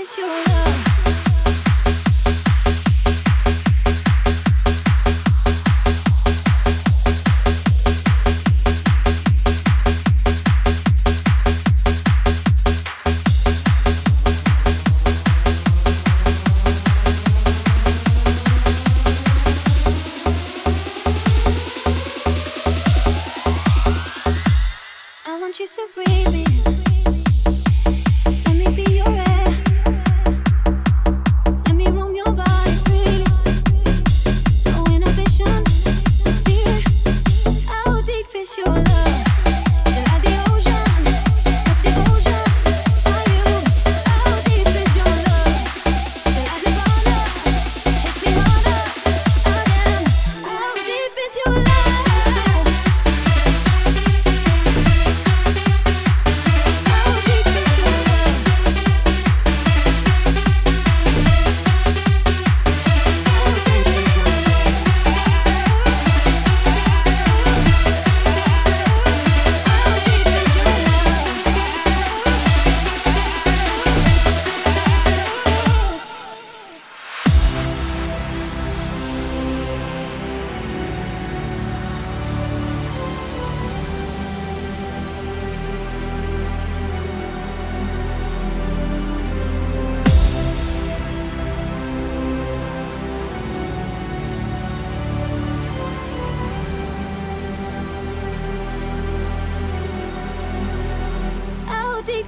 I want you to breathe in.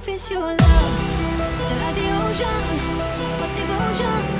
sacrifice your love till like the ocean, what the ocean.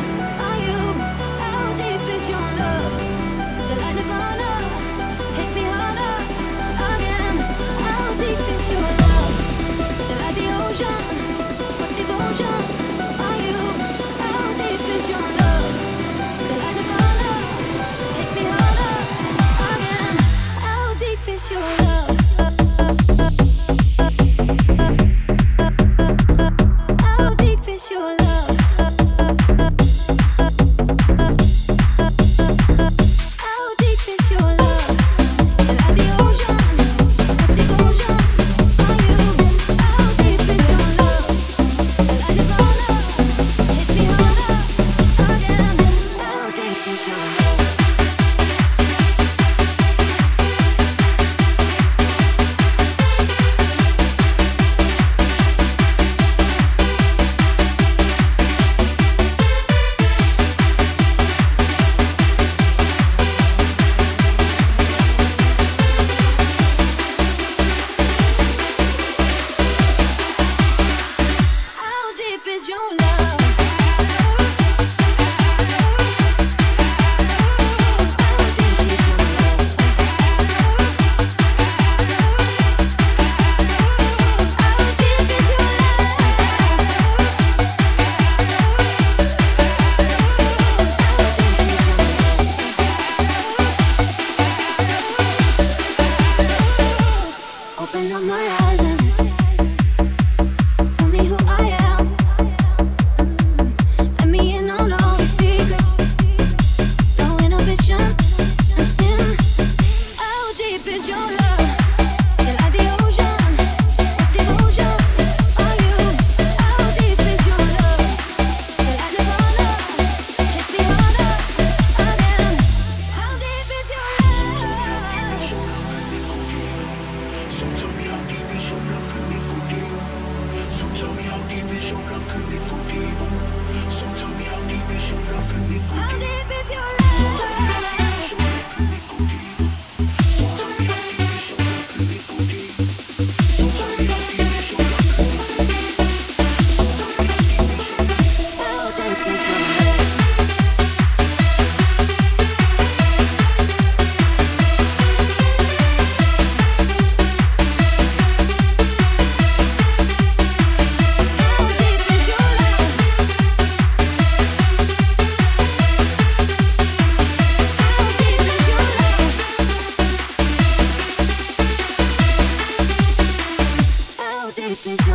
It's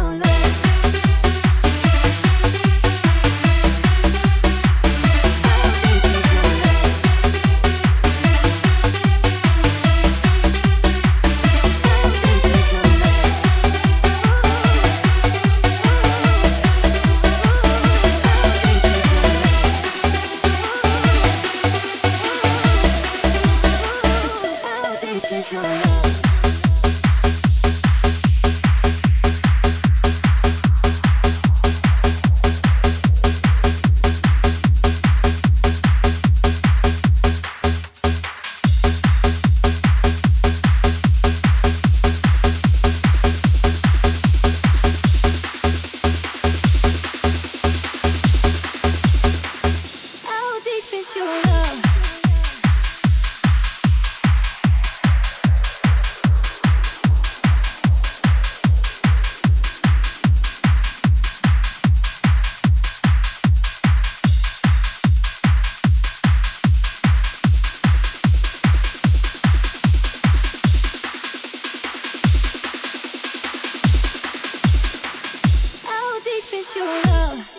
your love. Your love.